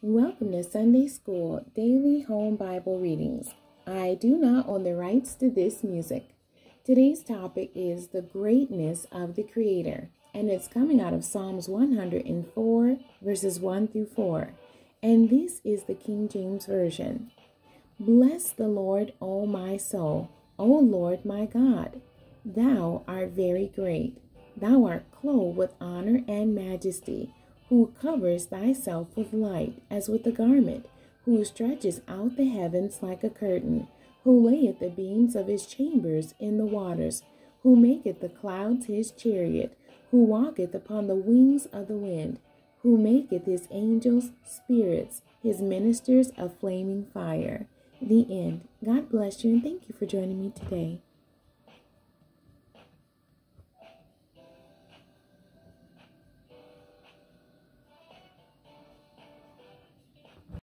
Welcome to Sunday School Daily Home Bible Readings. I do not own the rights to this music. Today's topic is the greatness of the Creator, and it's coming out of Psalms 104, verses 1 through 4. And this is the King James Version. Bless the Lord, O my soul, O Lord my God. Thou art very great. Thou art clothed with honor and majesty who covers thyself with light as with a garment, who stretches out the heavens like a curtain, who layeth the beams of his chambers in the waters, who maketh the clouds his chariot, who walketh upon the wings of the wind, who maketh his angels spirits, his ministers a flaming fire. The end. God bless you and thank you for joining me today.